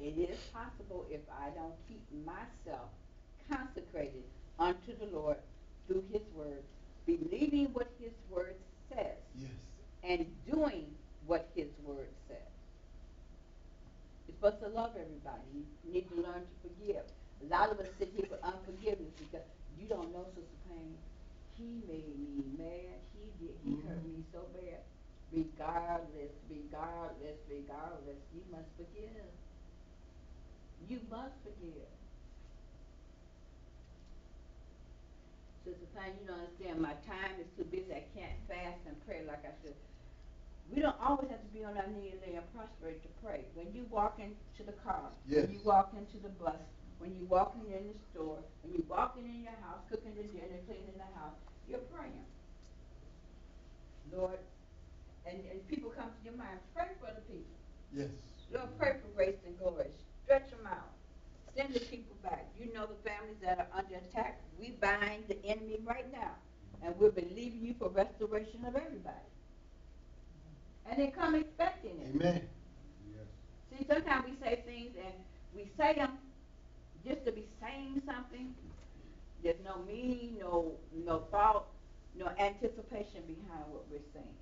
It is possible if I don't keep myself consecrated unto the Lord through His Word, believing what His Word says, Yes. and doing what His Word says. You're supposed to love everybody. You need to learn to forgive. A lot of us sit here with unforgiveness because you don't know, Sister Payne. He made me mad. He did. He mm-hmm. hurt me so bad. Regardless, regardless, regardless, you must forgive. You must forgive. Sister Payne, you don't understand. My time is too busy. I can't fast and pray like I should. We don't always have to be on our knees laying prostrate to pray. When you walk into the car, Yes. when you walk into the bus, when you walk in the store, when you walk in your house, cooking the dinner, cleaning the house, you're praying. Lord, and, and people come to your mind, pray for the people. Yes. Lord, pray for grace and glory. Stretch them out. Send the people back. You know the families that are under attack. We bind the enemy right now. And we're believing you for restoration of everybody. And they come expecting it. Amen. Yes. See, sometimes we say things and we say them just to be saying something. There's no meaning, no no thought, no anticipation behind what we're saying.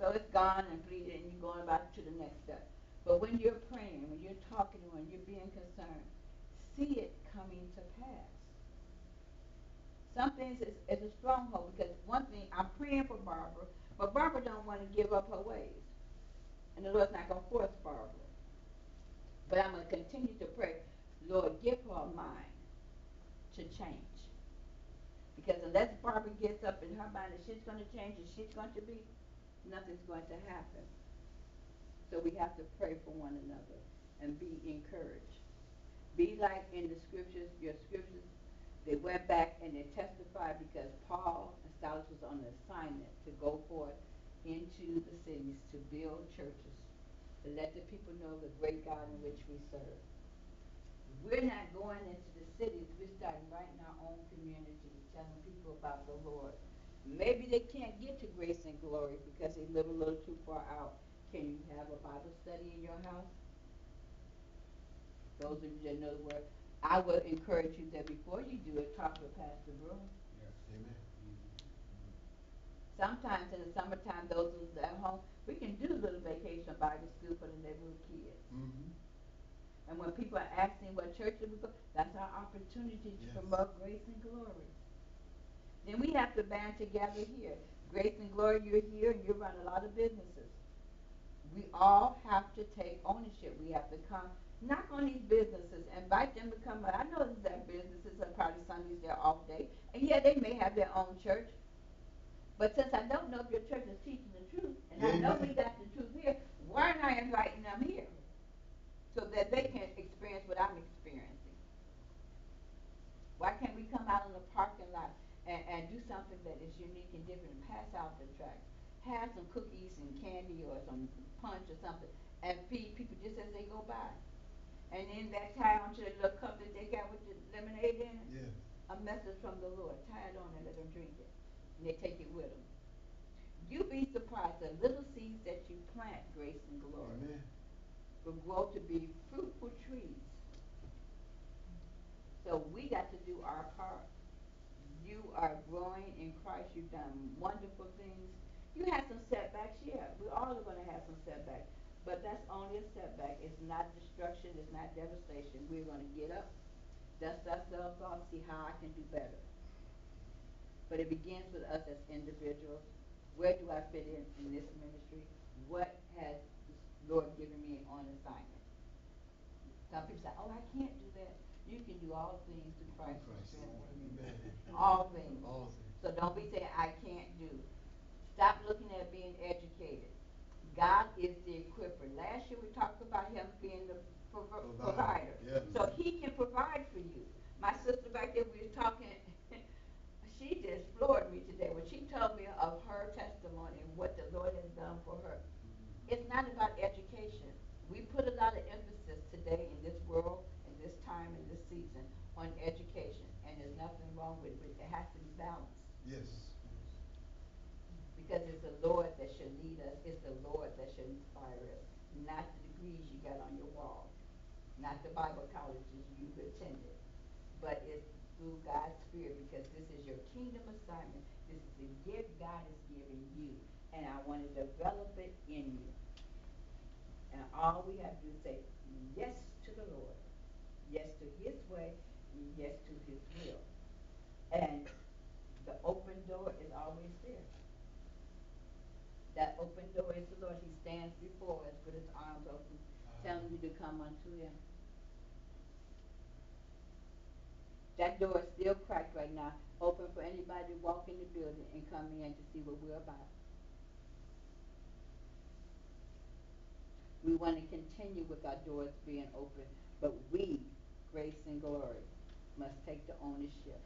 So it's gone and bleeding, and you're going about to the next step. But when you're praying, when you're talking, when you're being concerned, see it coming to pass. Some things is, is a stronghold because one thing I'm praying for Barbara, but Barbara don't want to give up her ways, and the Lord's not going to force Barbara. But I'm going to continue to pray, Lord, give her a mind to change. Because unless Barbara gets up in her mind that she's going to change and she's going to be, nothing's going to happen. So we have to pray for one another and be encouraged. Be like in the scriptures, your scriptures, they went back and they testified because Paul and Silas was on an assignment to go forth into the cities to build churches, to let the people know the great God in which we serve. We're not going into the cities, we're starting right in our own community, telling people about the Lord. Maybe they can't get to grace and glory because they live a little too far out. Can you have a Bible study in your house? Those of you that know the word, I would encourage you that before you do it, talk with Pastor Broom. Amen. Sometimes in the summertime, those who's at home, we can do a little vacation Bible school for the neighborhood kids. Mm-hmm. And when people are asking what church we go, that's our opportunity to Yes. promote grace and glory. Then we have to band together here. Grace and glory, you're here and you run a lot of businesses. We all have to take ownership. We have to come, knock on these businesses, invite them to come. I know are businesses, and probably Sunday's their off day, and yeah, they may have their own church. But since I don't know if your church is teaching the truth, and I know we got the truth here, why aren't I inviting them here? So that they can experience what I'm experiencing. Why can't we come out in the parking lot and, and do something that is unique and different, and pass out the tracts? Have some cookies and candy or some punch or something, and feed people just as they go by. And then that tie onto the little cup that they got with the lemonade in it, Yes. a message from the Lord, tie it on and let them drink it, and they take it with them. You'd be surprised, the little seeds that you plant, grace and glory, Amen. will grow to be fruitful trees. So we got to do our part. You are growing in Christ. You've done wonderful things. You had some setbacks, yeah. We all are going to have some setbacks. But that's only a setback. It's not destruction. It's not devastation. We're going to get up, dust ourselves off, see how I can do better. But it begins with us as individuals. Where do I fit in in this ministry? What has the Lord given me on assignment? Some people say, oh, I can't do that. You can do all things through Christ Christ. strengthens you. Amen. All things. All things. So don't be saying, I can't do. Stop looking at being educated. God is the equiper. Last year we talked about him being the prov- Provider. provider. Yes. So he can provide for you. My sister back there, we was talking, [LAUGHS] she just floored me today when she told me of her testimony and what the Lord has done for her. Mm-hmm. It's not about education. We put a lot of emphasis today in this world, in this time, in this season, on education, and there's nothing wrong with it. It has to be balanced Yes. Because it's the Lord that should lead us. It's the Lord that should inspire us, not the degrees you got on your wall, not the Bible colleges you've attended, but it's through God's Spirit because this is your kingdom assignment. This is the gift God has given you, and I want to develop it in you. And all we have to do is say yes to the Lord, yes to His way, yes to His will. And the open door is always there. That open door is the Lord. He stands before us with his arms open, telling you to come unto him. That door is still cracked right now, open for anybody to walk in the building and come in to see what we're about. We want to continue with our doors being open, but we, grace and glory, must take the ownership.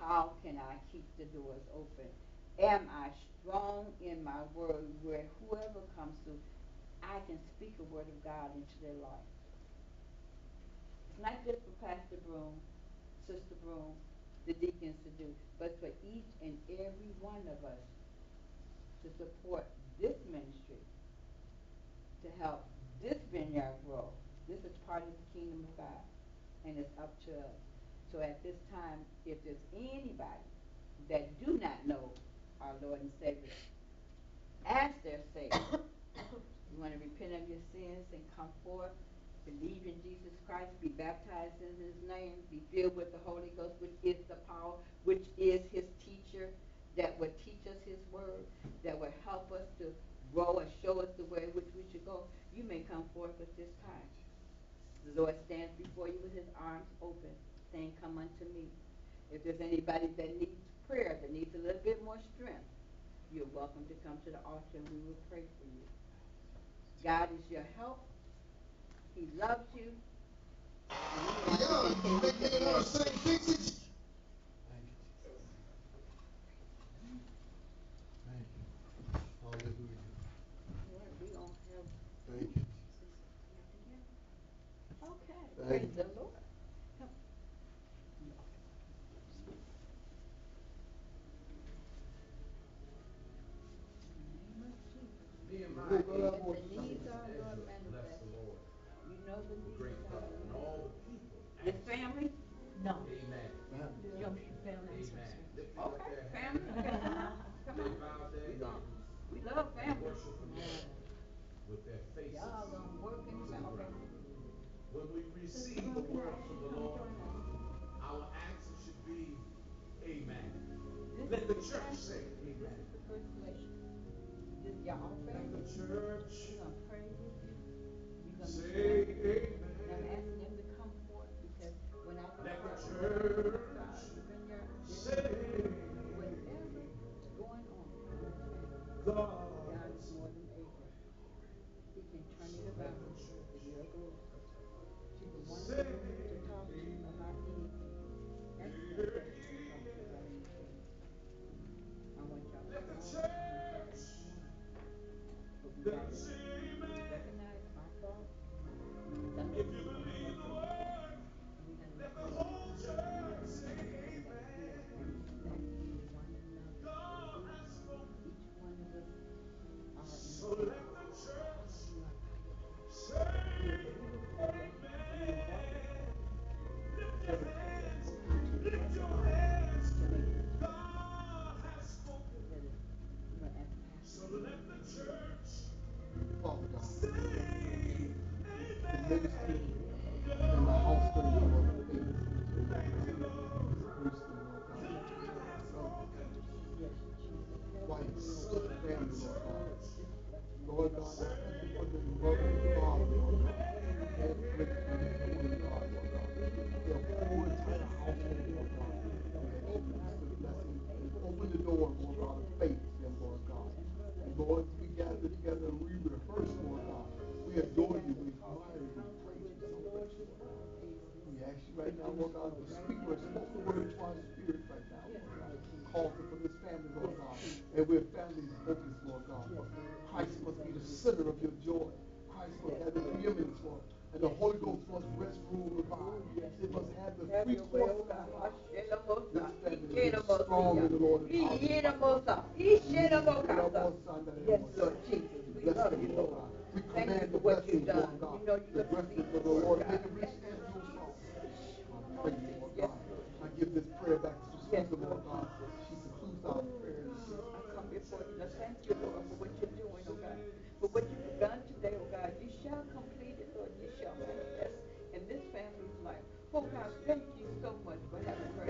How can I keep the doors open? Am I strong in my word where whoever comes through, I can speak a word of God into their life? It's not just for Pastor Broom, Sister Broom, the deacons to do, but for each and every one of us to support this ministry, to help this vineyard grow. This is part of the kingdom of God, and it's up to us. So at this time, if there's anybody that do not know our Lord and Savior, as their Savior, [COUGHS] you want to repent of your sins and come forth, believe in Jesus Christ, be baptized in His name, be filled with the Holy Ghost, which is the power, which is His teacher, that will teach us His word, that will help us to grow and show us the way which we should go. You may come forth at this time. The Lord stands before you with His arms open, saying, "Come unto me." If there's anybody that needs prayer, that needs a little bit more strength, you're welcome to come to the altar and we will pray for you. God is your help. He loves you. And he wants to Yeah, continue make to it another bless you. same fix it. Thank you, Jesus. Thank you. lose the altar for this family, Lord God. And we're family focused, Lord God. Christ must be the center of your joy. Christ must have the preeminence, Lord. And the Holy Ghost must rest, rule, abide. It must have the free course, God. This family is strong in the Lord. Yes, Lord Jesus. We love you, Lord. God. We command the blessings, Lord God. The blessings of the Lord. Make it rich and full. I pray, Lord God. I give this prayer back to the Lord God. Oh, God, thank you so much for having me.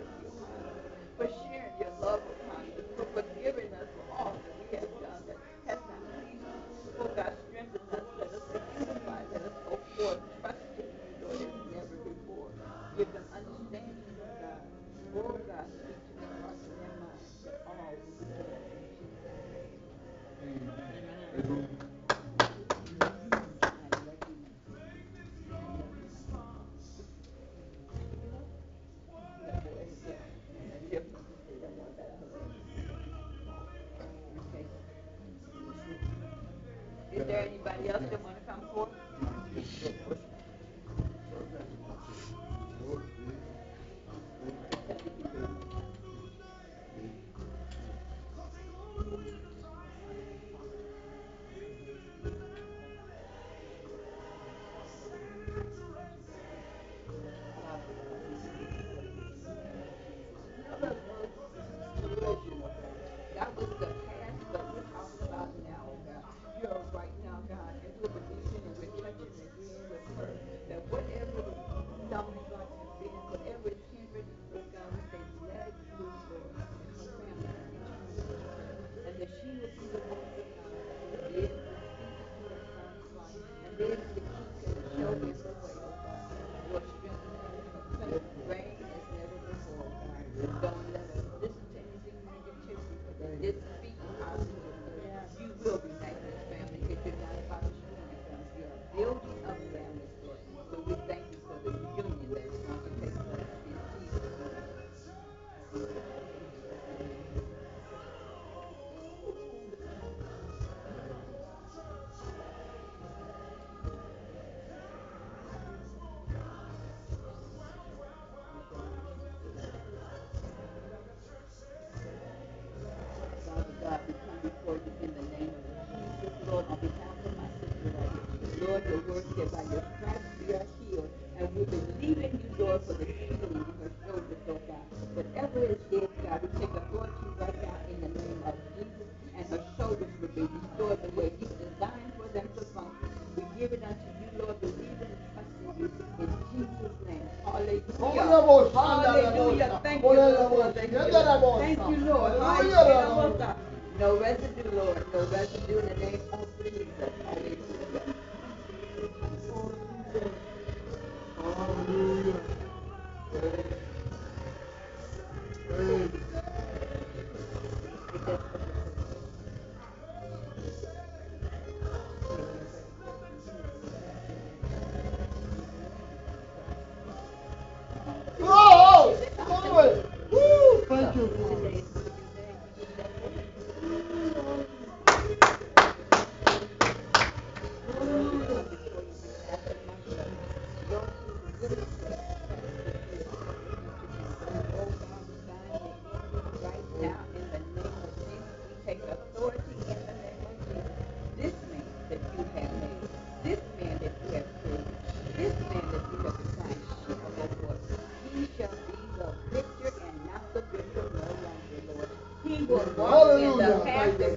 Hallelujah.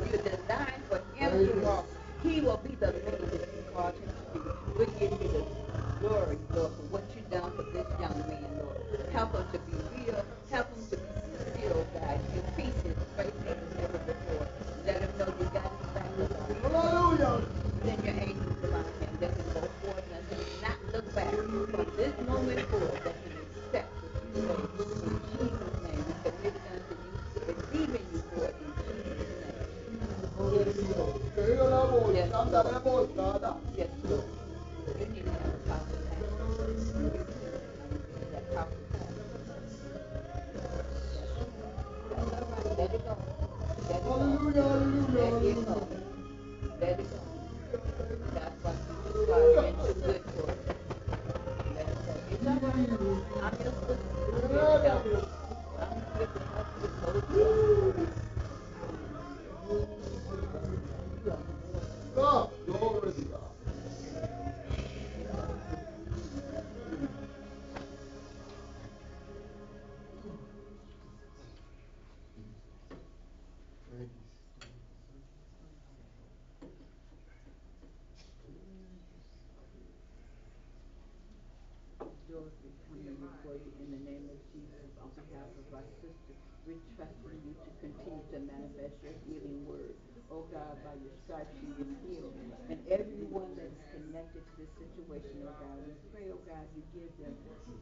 behalf of our sister, we trust in you to continue to manifest your healing word. Oh God, by your stripes she is healed. And everyone that is connected to this situation, oh God, we pray, oh God, you give them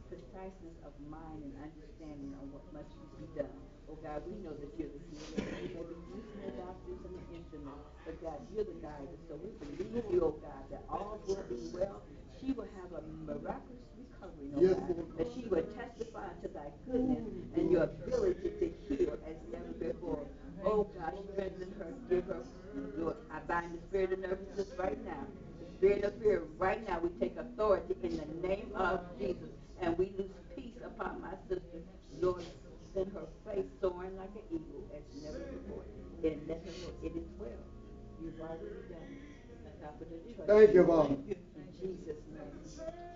preciseness of mind and understanding on what must be done. Oh God, we know that you're the healer. We may be using the doctors and the instruments, but God, you're the guide. So we believe you, oh God, that all will be well. She will have a miraculous we know yes, that she would testify to thy goodness and your ability to heal as never before. Oh God, strengthen her, give her, Lord, I bind the spirit of nervousness right now. Spirit of fear right now. We take authority in the name of Jesus and we lose peace upon my sister. Lord, send her face soaring like an eagle as never before. And let her know it is well. You've already done it. Thank you, Mom. In Jesus' name.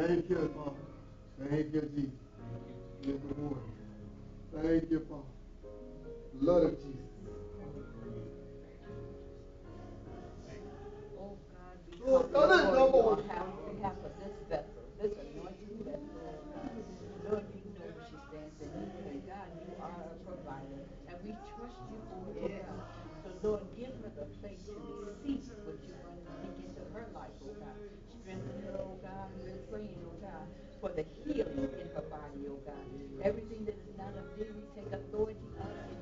Thank you, Father. Thank you, Jesus. Give the word. Thank you, Father. Blood of Jesus. Oh, God, oh, that is number one. Give her the faith to receive what you want to speak into her life, oh God. Strengthen her, oh God. We're praying, oh God, for the healing in her body, oh God. Everything that is not of thee, we take authority of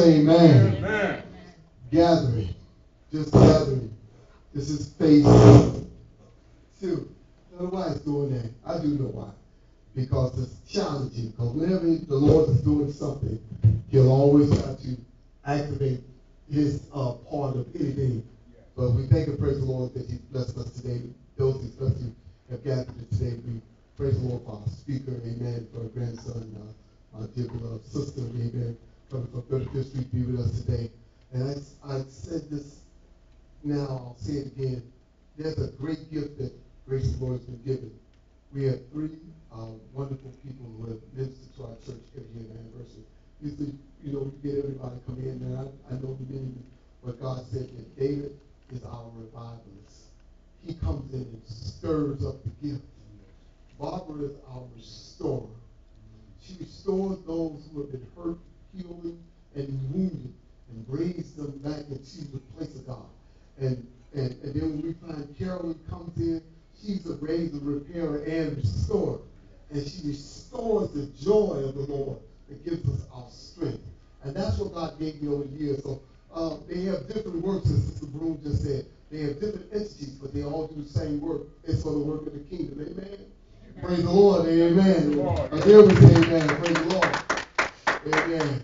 say amen. Amen. Gathering. Just gathering. This is phase two. I don't know why it's doing that. I do know why. Because it's challenging. Because whenever the Lord is doing something, He'll always try to activate His uh, part of anything. But we thank and praise the Lord that He blessed us today. Those especially have gathered today. We praise the Lord for our speaker. Amen. For our grandson, uh, our dear beloved sister. Amen. Coming from 35th Street, be with us today. And I, I said this now, I'll say it again. There's a great gift that Grace the Lord has been given. We have three uh, wonderful people who have ministered to our church every year anniversary. Usually, you know, we get everybody come in, and I, I know the many, but God said that David is our revivalist. He comes in and stirs up the gift. Barbara is our restorer. She restores those who have been hurt, healing, and wounded, and brings them back into the place of God. And and, and then when we find Carolyn comes in, she's a raiser, repairer, and restorer. And she restores the joy of the Lord that gives us our strength. And that's what God gave me over the years. So uh, they have different works, as Sister Broom just said. They have different entities, but they all do the same work. It's for the work of the kingdom. Amen. Praise the Lord. Amen. Lord. Again, we say amen. Praise the Lord. Amen.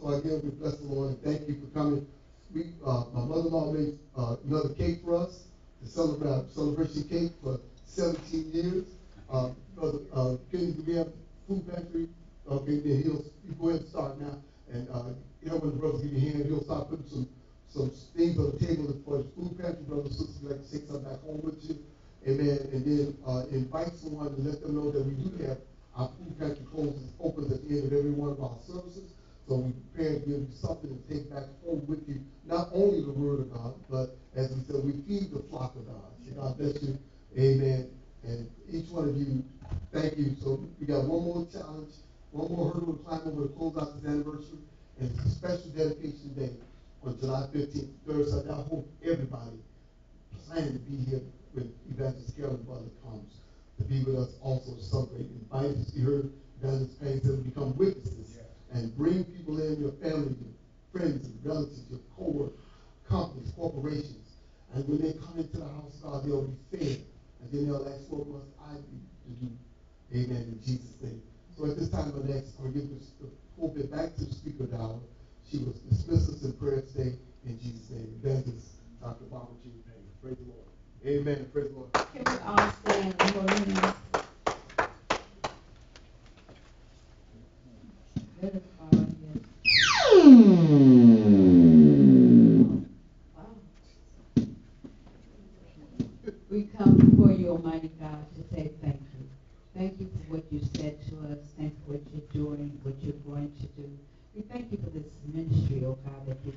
So again, we bless the Lord and thank you for coming. We, uh, my mother-in-law made uh, another cake for us to celebrate our celebration cake for 17 years. Uh, brother, uh, do we have food pantry? Okay, then he'll you go ahead and start now. And uh, you know when the brothers give you a hand, he'll start putting some some things on the table for his food pantry. Brothers and sisters, like to take something back home with you. Amen. And then uh, invite someone to let them know that we do have our food pantry closes opens at the end of every one of our services. So we prepare to give you something to take back home with you. Not only the word of God, but as we said, we feed the flock of God. So God bless you. Amen. And each one of you, thank you. So we got one more challenge, one more hurdle to climb over to close out this anniversary. And it's a special dedication day on July 15th, Thursday. I hope everybody plan to be here when Evangelist Carolyn Butler comes to be with us also to celebrate. Invite us to hear Evangelist Payne said, become witnesses and bring people in, your family, your friends and relatives, your co-workers, companies, corporations. And when they come into the house of God, they'll be fed. And then they'll ask, what must I do to do? Amen, in Jesus' name. So at this time, the next, I'll give this, the pulpit back to the speaker of. She was dismissed us in prayer today in Jesus' name. Evangelist Dr. Barbara G. Payne. Praise the Lord. Amen. Praise the Lord. Can we all stand for We come before you, Almighty God, to say thank you. Thank you for what you said to us. Thank you for what you're doing, what you're going to do. We thank you for this ministry, oh God, that you